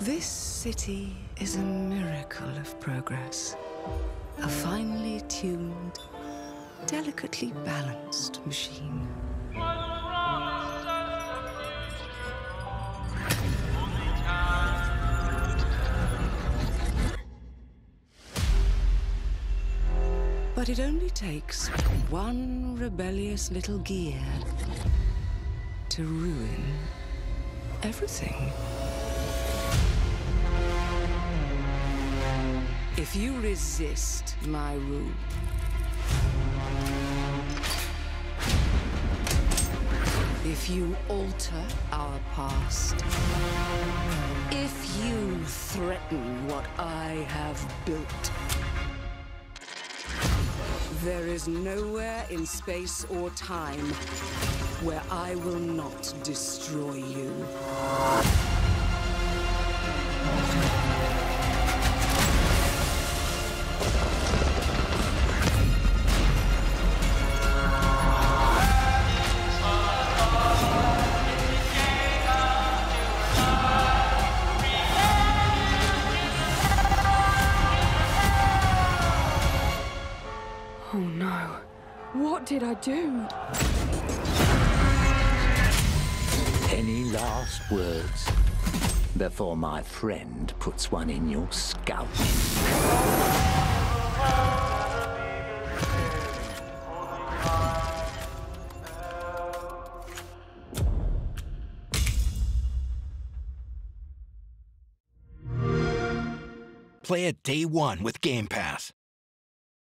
This city is a miracle of progress. A finely tuned, delicately balanced machine. But it only takes one rebellious little gear to ruin everything. If you resist my rule, if you alter our past, if you threaten what I have built, there is nowhere in space or time where I will not destroy you. What did I do? Any last words before my friend puts one in your scalp? Play it day one with Game Pass.